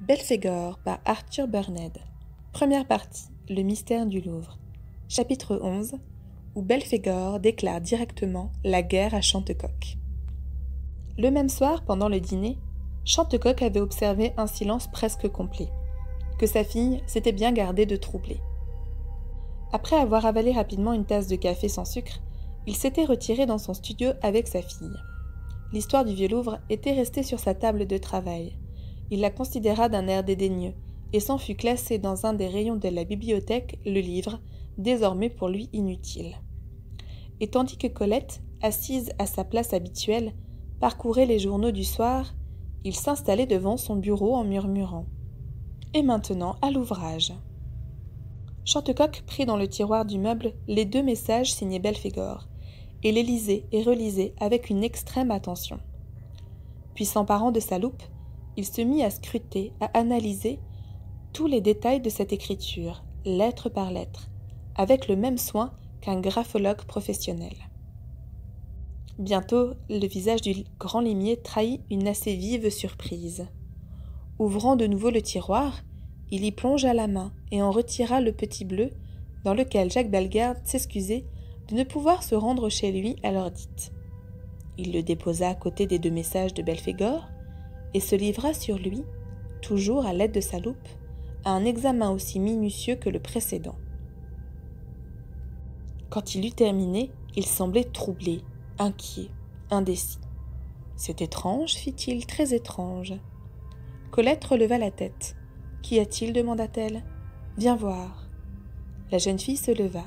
Belphégor par Arthur Burned. Première partie Le mystère du Louvre. Chapitre 11 où Belphégor déclare directement la guerre à Chantecoq. Le même soir, pendant le dîner, Chantecoq avait observé un silence presque complet, que sa fille s'était bien gardée de troubler. Après avoir avalé rapidement une tasse de café sans sucre, il s'était retiré dans son studio avec sa fille. L'histoire du vieux Louvre était restée sur sa table de travail. Il la considéra d'un air dédaigneux, et s'en fut classé dans un des rayons de la bibliothèque le livre, désormais pour lui inutile. Et tandis que Colette, assise à sa place habituelle, parcourait les journaux du soir, il s'installait devant son bureau en murmurant. Et maintenant à l'ouvrage. Chantecoq prit dans le tiroir du meuble les deux messages signés Belphégor, et les lisait et relisait avec une extrême attention. Puis s'emparant de sa loupe, il se mit à scruter, à analyser tous les détails de cette écriture, lettre par lettre, avec le même soin qu'un graphologue professionnel. Bientôt, le visage du grand limier trahit une assez vive surprise. Ouvrant de nouveau le tiroir, il y plongea la main et en retira le petit bleu dans lequel Jacques Bellegarde s'excusait de ne pouvoir se rendre chez lui à l'heure dite. Il le déposa à côté des deux messages de Belphégor et se livra sur lui, toujours à l'aide de sa loupe, à un examen aussi minutieux que le précédent. Quand il eut terminé, il semblait troublé, inquiet, indécis. C'est étrange, fit-il, très étrange. Colette releva la tête. Qu'y a-t-il demanda-t-elle. Viens voir. La jeune fille se leva,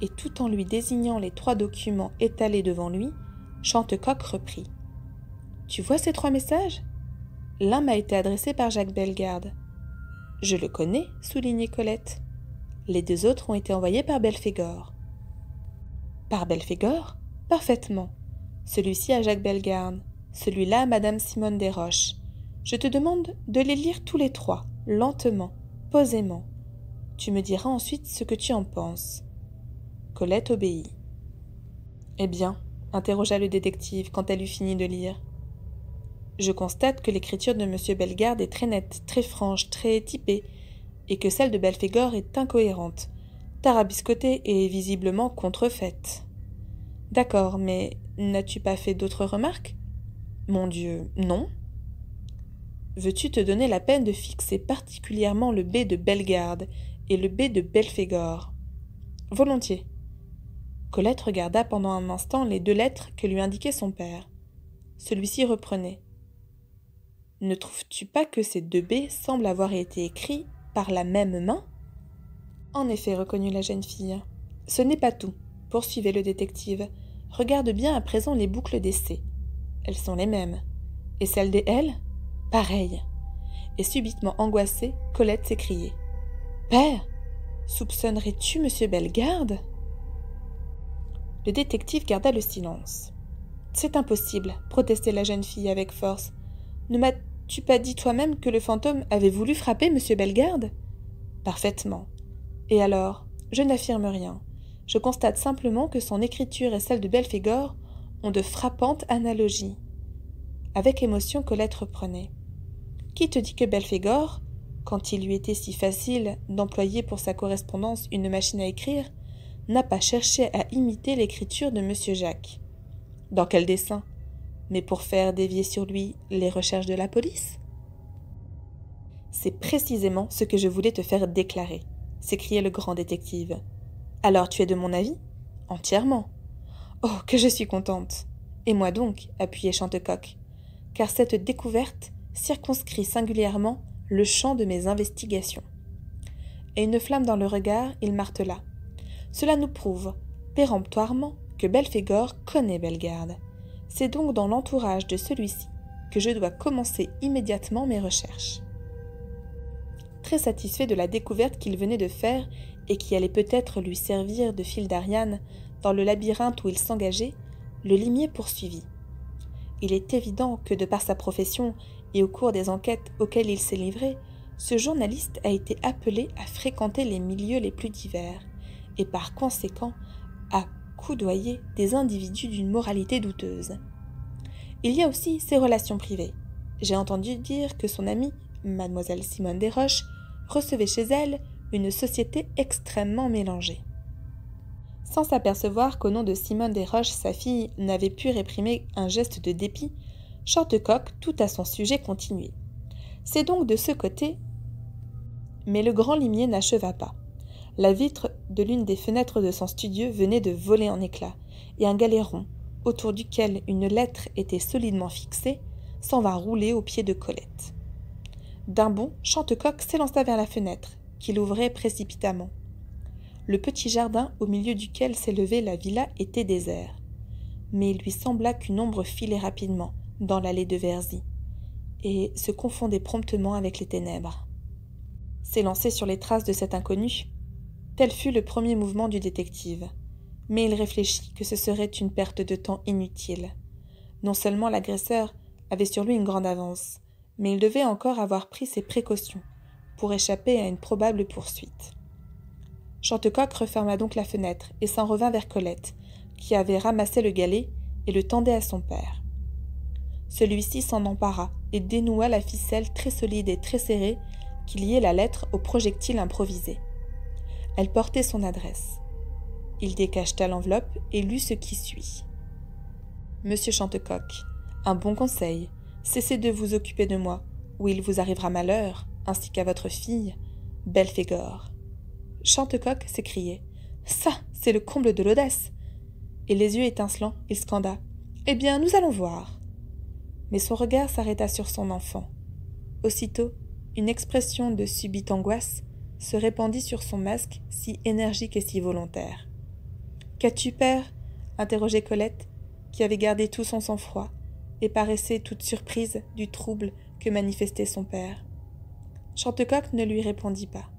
et tout en lui désignant les trois documents étalés devant lui, Chantecoq reprit. Tu vois ces trois messages? L'un m'a été adressé par Jacques Bellegarde. Je le connais, soulignait Colette. Les deux autres ont été envoyés par Belphégor. Par Belphégor? Parfaitement. Celui-ci à Jacques Bellegarde, celui-là à Madame Simone Desroches. Je te demande de les lire tous les trois, lentement, posément. Tu me diras ensuite ce que tu en penses. Colette obéit. Eh bien interrogea le détective quand elle eut fini de lire. Je constate que l'écriture de M. Bellegarde est très nette, très franche, très typée, et que celle de Belphégor est incohérente, tarabiscotée et visiblement contrefaite. D'accord, mais n'as-tu pas fait d'autres remarques? Mon Dieu, non. Veux-tu te donner la peine de fixer particulièrement le B de Bellegarde et le B de Belphégor Volontiers. Colette regarda pendant un instant les deux lettres que lui indiquait son père. Celui-ci reprenait. Ne trouves-tu pas que ces deux B semblent avoir été écrits par la même main? En effet, reconnut la jeune fille. Ce n'est pas tout, poursuivait le détective. Regarde bien à présent les boucles des C. Elles sont les mêmes. Et celles des L Pareilles. Et subitement angoissée, Colette s'écriait. Père Soupçonnerais-tu monsieur Bellegarde? Le détective garda le silence. C'est impossible, protestait la jeune fille avec force. Tu pas dit toi-même que le fantôme avait voulu frapper M. Bellegarde? Parfaitement. Et alors? Je n'affirme rien. Je constate simplement que son écriture et celle de Belphégor ont de frappantes analogies. Avec émotion, Colette reprenait. Qui te dit que Belphégor, quand il lui était si facile d'employer pour sa correspondance une machine à écrire, n'a pas cherché à imiter l'écriture de M. Jacques? Dans quel dessin? Mais pour faire dévier sur lui les recherches de la police? C'est précisément ce que je voulais te faire déclarer, s'écriait le grand détective. Alors tu es de mon avis? Entièrement. Oh, que je suis contente. Et moi donc, appuyait Chantecoq, car cette découverte circonscrit singulièrement le champ de mes investigations. Et une flamme dans le regard, il martela. Cela nous prouve, péremptoirement, que Belphégor connaît Bellegarde c'est donc dans l'entourage de celui-ci que je dois commencer immédiatement mes recherches. Très satisfait de la découverte qu'il venait de faire et qui allait peut-être lui servir de fil d'Ariane dans le labyrinthe où il s'engageait, le limier poursuivit. Il est évident que de par sa profession et au cours des enquêtes auxquelles il s'est livré, ce journaliste a été appelé à fréquenter les milieux les plus divers, et par conséquent à coudoyer des individus d'une moralité douteuse. Il y a aussi ses relations privées. J'ai entendu dire que son ami, mademoiselle Simone Desroches, recevait chez elle une société extrêmement mélangée. Sans s'apercevoir qu'au nom de Simone Desroches, sa fille n'avait pu réprimer un geste de dépit, Shortcock, tout à son sujet, continuait. C'est donc de ce côté. Mais le grand limier n'acheva pas. La vitre de l'une des fenêtres de son studio venait de voler en éclats, et un galéron, autour duquel une lettre était solidement fixée, s'en va rouler au pied de Colette. D'un bond, Chantecoq s'élança vers la fenêtre, qu'il ouvrait précipitamment. Le petit jardin au milieu duquel s'élevait la villa était désert. Mais il lui sembla qu'une ombre filait rapidement dans l'allée de Verzy, et se confondait promptement avec les ténèbres. S'élancer sur les traces de cet inconnu, tel fut le premier mouvement du détective. Mais il réfléchit que ce serait une perte de temps inutile. Non seulement l'agresseur avait sur lui une grande avance, mais il devait encore avoir pris ses précautions pour échapper à une probable poursuite. Chantecoq referma donc la fenêtre et s'en revint vers Colette, qui avait ramassé le galet et le tendait à son père. Celui-ci s'en empara et dénoua la ficelle très solide et très serrée qui liait la lettre au projectile improvisé. Elle portait son adresse. Il décacheta l'enveloppe et lut ce qui suit. Monsieur Chantecoq, un bon conseil. Cessez de vous occuper de moi, ou il vous arrivera malheur, ainsi qu'à votre fille, Belphégor. Chantecoq s'écriait. Ça, c'est le comble de l'audace. Et les yeux étincelants, il scanda. Eh bien, nous allons voir. Mais son regard s'arrêta sur son enfant. Aussitôt, une expression de subite angoisse se répandit sur son masque si énergique et si volontaire. Qu'as-tu, père? interrogeait Colette, qui avait gardé tout son sang-froid, et paraissait toute surprise du trouble que manifestait son père. Chantecoq ne lui répondit pas.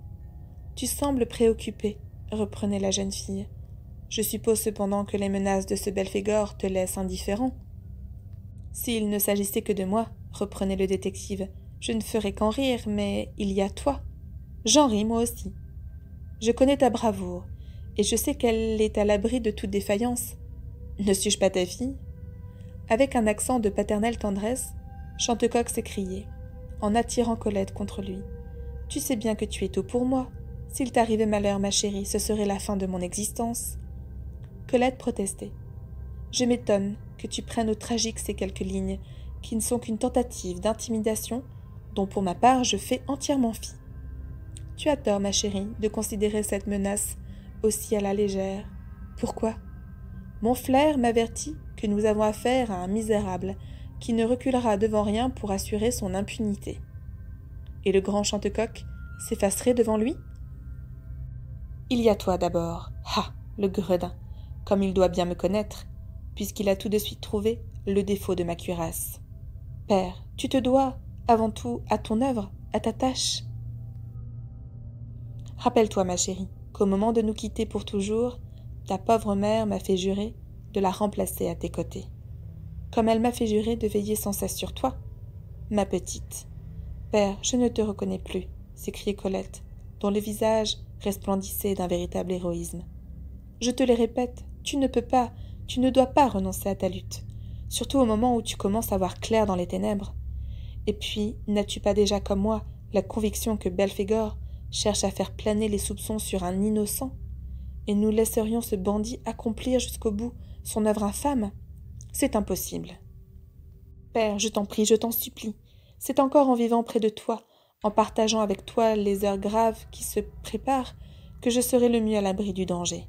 Tu sembles préoccupé, reprenait la jeune fille. Je suppose cependant que les menaces de ce Belphégor te laissent indifférent. S'il ne s'agissait que de moi, reprenait le détective, je ne ferais qu'en rire, mais il y a toi. J'en ris moi aussi. Je connais ta bravoure, et je sais qu'elle est à l'abri de toute défaillance. Ne suis-je pas ta fille? Avec un accent de paternelle tendresse, Chantecoq s'écriait, en attirant Colette contre lui. Tu sais bien que tu es tout pour moi. S'il t'arrivait malheur, ma chérie, ce serait la fin de mon existence. Colette protestait. Je m'étonne que tu prennes au tragique ces quelques lignes, qui ne sont qu'une tentative d'intimidation, dont pour ma part je fais entièrement fi. Tu as tort, ma chérie, de considérer cette menace aussi à la légère. Pourquoi? Mon flair m'avertit que nous avons affaire à un misérable qui ne reculera devant rien pour assurer son impunité. Et le grand chantecoq s'effacerait devant lui? Il y a toi d'abord. Ah le gredin Comme il doit bien me connaître, puisqu'il a tout de suite trouvé le défaut de ma cuirasse. Père, tu te dois, avant tout, à ton œuvre, à ta tâche. Rappelle-toi, ma chérie, qu'au moment de nous quitter pour toujours, ta pauvre mère m'a fait jurer de la remplacer à tes côtés. Comme elle m'a fait jurer de veiller sans cesse sur toi. Ma petite. Père, je ne te reconnais plus, s'écriait Colette, dont le visage resplendissait d'un véritable héroïsme. Je te le répète, tu ne peux pas, tu ne dois pas renoncer à ta lutte, surtout au moment où tu commences à voir clair dans les ténèbres. Et puis, n'as-tu pas déjà, comme moi, la conviction que Belphégor cherche à faire planer les soupçons sur un innocent Et nous laisserions ce bandit accomplir jusqu'au bout son œuvre infâme? C'est impossible. Père, je t'en prie, je t'en supplie. C'est encore en vivant près de toi, en partageant avec toi les heures graves qui se préparent, que je serai le mieux à l'abri du danger.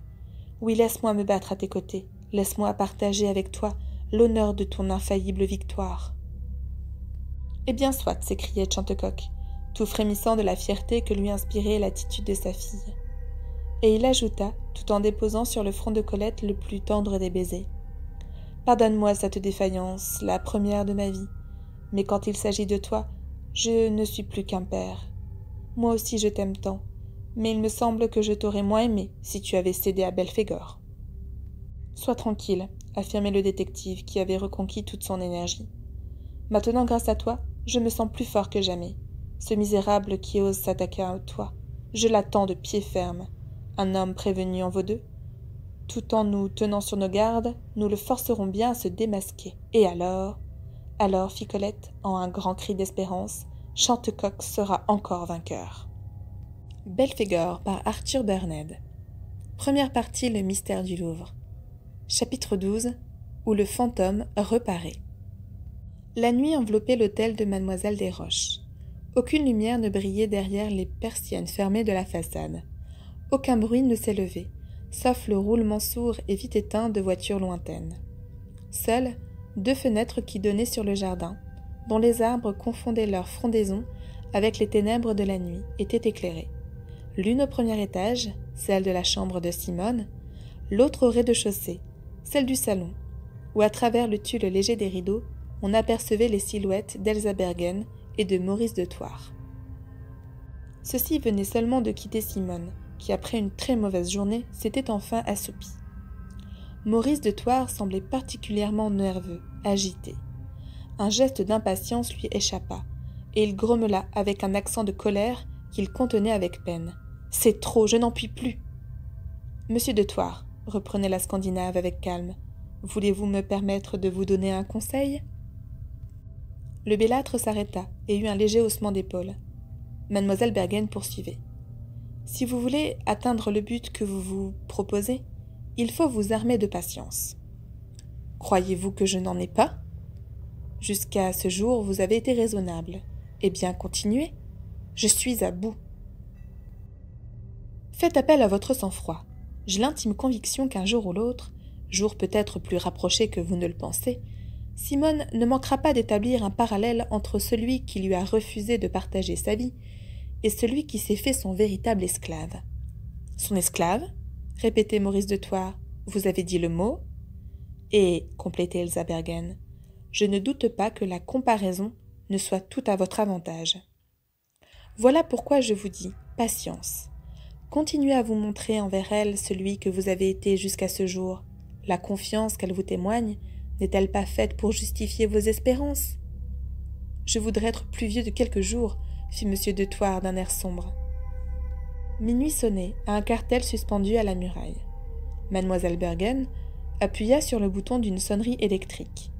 Oui, laisse-moi me battre à tes côtés, laisse-moi partager avec toi l'honneur de ton infaillible victoire. Eh bien, soit, s'écriait Chantecoq, tout frémissant de la fierté que lui inspirait l'attitude de sa fille et il ajouta, tout en déposant sur le front de Colette le plus tendre des baisers. Pardonne-moi cette défaillance, la première de ma vie, mais quand il s'agit de toi, je ne suis plus qu'un père. Moi aussi je t'aime tant, mais il me semble que je t'aurais moins aimé si tu avais cédé à Belphégor. Sois tranquille, affirmait le détective qui avait reconquis toute son énergie. Maintenant, grâce à toi, je me sens plus fort que jamais. Ce misérable qui ose s'attaquer à toi, je l'attends de pied ferme un homme prévenu en vaut deux. Tout en nous tenant sur nos gardes, nous le forcerons bien à se démasquer. Et alors? Alors, fit Colette, en un grand cri d'espérance, Chantecoq sera encore vainqueur. Belphégor par Arthur Berned. Première partie Le mystère du Louvre. Chapitre 12 Où le fantôme reparaît. La nuit enveloppait l'hôtel de Mademoiselle Desroches. Aucune lumière ne brillait derrière les persiennes fermées de la façade. Aucun bruit ne s'élevait, sauf le roulement sourd et vite éteint de voitures lointaines. Seules, deux fenêtres qui donnaient sur le jardin, dont les arbres confondaient leur frondaison avec les ténèbres de la nuit, étaient éclairées. L'une au premier étage, celle de la chambre de Simone, l'autre au rez-de-chaussée, celle du salon, où à travers le tulle léger des rideaux, on apercevait les silhouettes d'Elsa Bergen et de Maurice de Thouars. Ceci venait seulement de quitter Simone, qui après une très mauvaise journée s'était enfin assoupi. Maurice de Thouars semblait particulièrement nerveux, agité. Un geste d'impatience lui échappa, et il grommela avec un accent de colère qu'il contenait avec peine. C'est trop, je n'en puis plus. Monsieur de Thouars, reprenait la Scandinave avec calme, voulez-vous me permettre de vous donner un conseil? Le bellâtre s'arrêta et eut un léger haussement d'épaules. Mademoiselle Bergen poursuivait. Si vous voulez atteindre le but que vous vous proposez, il faut vous armer de patience. Croyez-vous que je n'en ai pas? Jusqu'à ce jour, vous avez été raisonnable. Eh bien, continuez. Je suis à bout. Faites appel à votre sang-froid. J'ai l'intime conviction qu'un jour ou l'autre, jour peut-être plus rapproché que vous ne le pensez, Simone ne manquera pas d'établir un parallèle entre celui qui lui a refusé de partager sa vie et celui qui s'est fait son véritable esclave. Son esclave répétait Maurice de Thouars. Vous avez dit le mot? Et, complétait Elsa Bergen, je ne doute pas que la comparaison ne soit tout à votre avantage. Voilà pourquoi je vous dis patience. Continuez à vous montrer envers elle celui que vous avez été jusqu'à ce jour. La confiance qu'elle vous témoigne n'est-elle pas faite pour justifier vos espérances? Je voudrais être plus vieux de quelques jours fit M. de Thouars d'un air sombre. Minuit sonnait à un cartel suspendu à la muraille. Mademoiselle Bergen appuya sur le bouton d'une sonnerie électrique.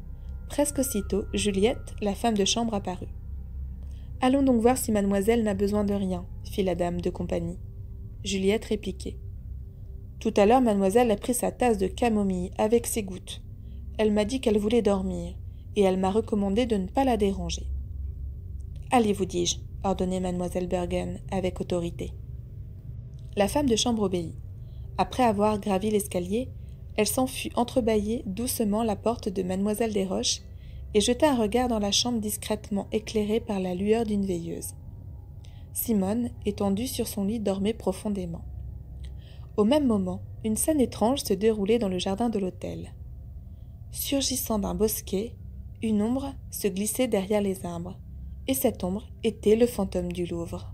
Presque aussitôt, Juliette, la femme de chambre, apparut. Allons donc voir si mademoiselle n'a besoin de rien, fit la dame de compagnie. Juliette répliquait. Tout à l'heure, mademoiselle a pris sa tasse de camomille avec ses gouttes. Elle m'a dit qu'elle voulait dormir, et elle m'a recommandé de ne pas la déranger. Allez, vous dis-je, ordonnait mademoiselle Bergen avec autorité. La femme de chambre obéit. Après avoir gravi l'escalier, elle s'en fut entrebâiller doucement la porte de mademoiselle Desroches et jeta un regard dans la chambre discrètement éclairée par la lueur d'une veilleuse. Simone, étendue sur son lit, dormait profondément. Au même moment, une scène étrange se déroulait dans le jardin de l'hôtel. Surgissant d'un bosquet, une ombre se glissait derrière les arbres et cette ombre était le fantôme du Louvre.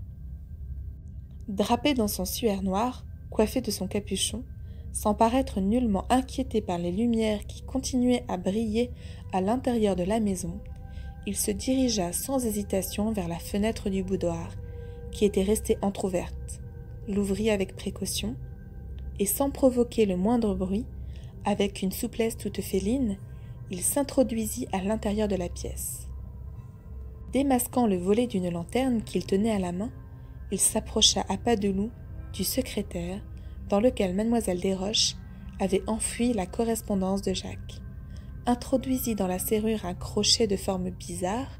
Drapé dans son suaire noir, coiffé de son capuchon, sans paraître nullement inquiété par les lumières qui continuaient à briller à l'intérieur de la maison, il se dirigea sans hésitation vers la fenêtre du boudoir, qui était restée entr'ouverte, l'ouvrit avec précaution, et sans provoquer le moindre bruit, avec une souplesse toute féline, il s'introduisit à l'intérieur de la pièce. Démasquant le volet d'une lanterne qu'il tenait à la main, il s'approcha à pas de loup du secrétaire dans lequel mademoiselle Desroches avait enfoui la correspondance de Jacques, introduisit dans la serrure un crochet de forme bizarre,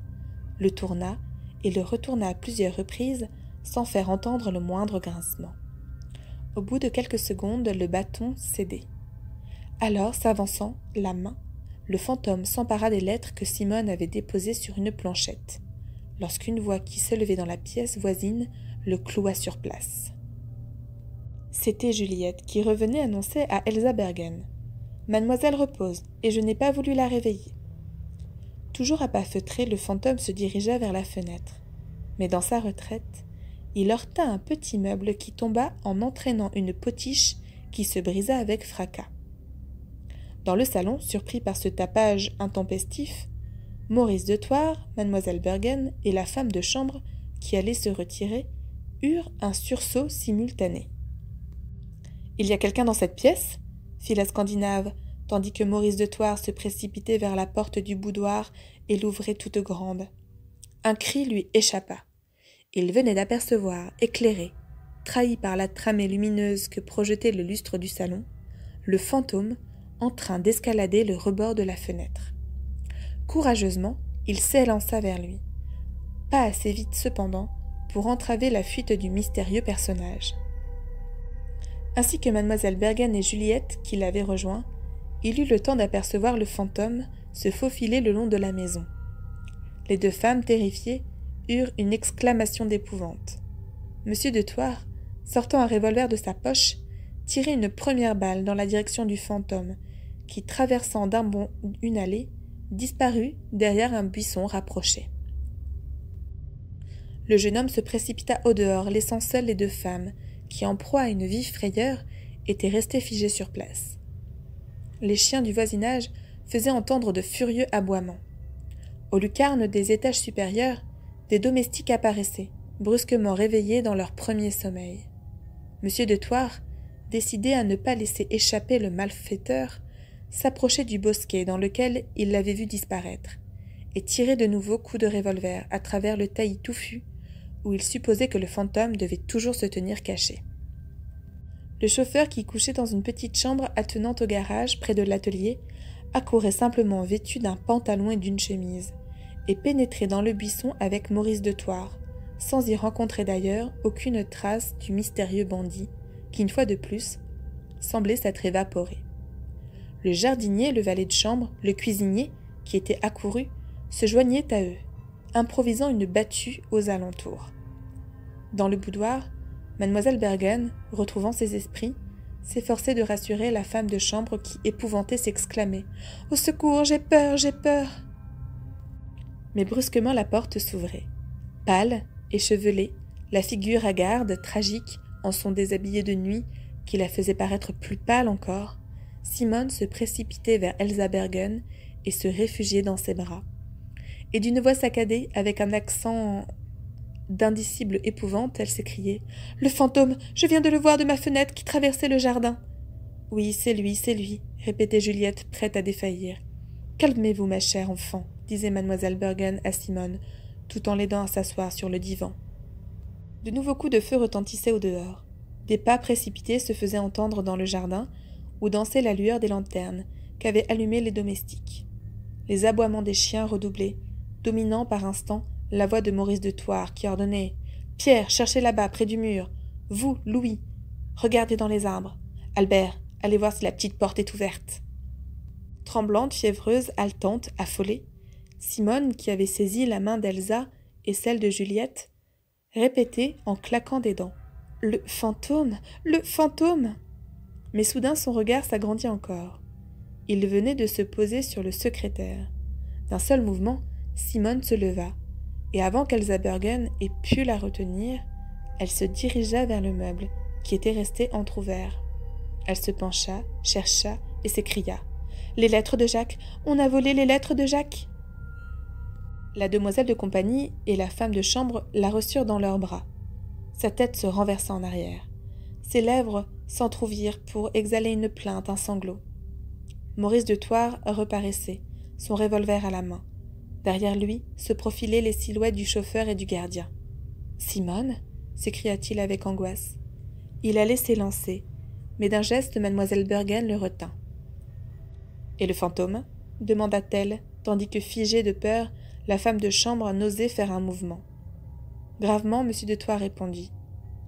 le tourna et le retourna à plusieurs reprises sans faire entendre le moindre grincement. Au bout de quelques secondes, le bâton cédait. Alors, s'avançant, la main, le fantôme s'empara des lettres que Simone avait déposées sur une planchette, lorsqu'une voix qui s'élevait dans la pièce voisine le cloua sur place. C'était Juliette qui revenait annoncer à Elsa Bergen. Mademoiselle repose, et je n'ai pas voulu la réveiller. Toujours à pas feutrés, le fantôme se dirigea vers la fenêtre. Mais dans sa retraite, il heurta un petit meuble qui tomba en entraînant une potiche qui se brisa avec fracas. Dans le salon, surpris par ce tapage intempestif, Maurice de Thouars, mademoiselle Bergen et la femme de chambre, qui allait se retirer, eurent un sursaut simultané. Il y a quelqu'un dans cette pièce? fit la Scandinave, tandis que Maurice de Thouars se précipitait vers la porte du boudoir et l'ouvrait toute grande. Un cri lui échappa. Il venait d'apercevoir, éclairé, trahi par la tramée lumineuse que projetait le lustre du salon, le fantôme en train d'escalader le rebord de la fenêtre. Courageusement, il s'élança vers lui. Pas assez vite cependant pour entraver la fuite du mystérieux personnage. Ainsi que mademoiselle Bergen et Juliette, qui l'avaient rejoint, il eut le temps d'apercevoir le fantôme se faufiler le long de la maison. Les deux femmes, terrifiées, eurent une exclamation d'épouvante. Monsieur de Thouars, sortant un revolver de sa poche, tirait une première balle dans la direction du fantôme, qui, traversant d'un bond une allée, disparut derrière un buisson rapproché. Le jeune homme se précipita au dehors, laissant seules les deux femmes, qui, en proie à une vive frayeur, étaient restées figées sur place. Les chiens du voisinage faisaient entendre de furieux aboiements. Aux lucarnes des étages supérieurs, des domestiques apparaissaient, brusquement réveillés dans leur premier sommeil. Monsieur de Thouars, décidé à ne pas laisser échapper le malfaiteur, s'approchait du bosquet dans lequel il l'avait vu disparaître, et tirait de nouveau coups de revolver à travers le taillis touffu où il supposait que le fantôme devait toujours se tenir caché. Le chauffeur qui couchait dans une petite chambre attenante au garage près de l'atelier accourait simplement vêtu d'un pantalon et d'une chemise, et pénétrait dans le buisson avec Maurice de Thouars, sans y rencontrer d'ailleurs aucune trace du mystérieux bandit, qui, une fois de plus, semblait s'être évaporé. Le jardinier, le valet de chambre, le cuisinier, qui était accouru, se joignaient à eux, improvisant une battue aux alentours. Dans le boudoir, mademoiselle Bergen, retrouvant ses esprits, s'efforçait de rassurer la femme de chambre qui, épouvantée, s'exclamait Au secours, j'ai peur, j'ai peur. Mais brusquement la porte s'ouvrait. Pâle, échevelée, la figure hagarde, tragique, en son déshabillé de nuit, qui la faisait paraître plus pâle encore, Simone se précipitait vers Elsa Bergen et se réfugiait dans ses bras et d'une voix saccadée, avec un accent d'indicible épouvante, elle s'écriait Le fantôme Je viens de le voir de ma fenêtre qui traversait le jardin. Oui, c'est lui, c'est lui, répétait Juliette, prête à défaillir. Calmez-vous, ma chère enfant, disait mademoiselle Bergen à Simone, tout en l'aidant à s'asseoir sur le divan. De nouveaux coups de feu retentissaient au dehors. Des pas précipités se faisaient entendre dans le jardin, où dansait la lueur des lanternes qu'avaient allumées les domestiques. Les aboiements des chiens redoublaient, dominant par instant la voix de Maurice de Thouars qui ordonnait Pierre, cherchez là-bas, près du mur. Vous, Louis, regardez dans les arbres. Albert, allez voir si la petite porte est ouverte. Tremblante, fiévreuse, haletante, affolée, Simone, qui avait saisi la main d'Elsa et celle de Juliette, répétait en claquant des dents Le fantôme Le fantôme Mais soudain son regard s'agrandit encore. Il venait de se poser sur le secrétaire. D'un seul mouvement, Simone se leva, et avant qu'Elsa Bergen ait pu la retenir, elle se dirigea vers le meuble, qui était resté entr'ouvert. Elle se pencha, chercha et s'écria. Les lettres de Jacques. On a volé les lettres de Jacques. La demoiselle de compagnie et la femme de chambre la reçurent dans leurs bras. Sa tête se renversa en arrière. Ses lèvres s'entr'ouvrirent pour exhaler une plainte, un sanglot. Maurice de Thouars reparaissait, son revolver à la main. Derrière lui se profilaient les silhouettes du chauffeur et du gardien. Simone? s'écria-t-il avec angoisse. Il allait s'élancer, mais d'un geste mademoiselle Bergen le retint. Et le fantôme? demanda-t-elle, tandis que, figée de peur, la femme de chambre n'osait faire un mouvement. Gravement, M. de Toit répondit.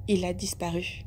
Il a disparu.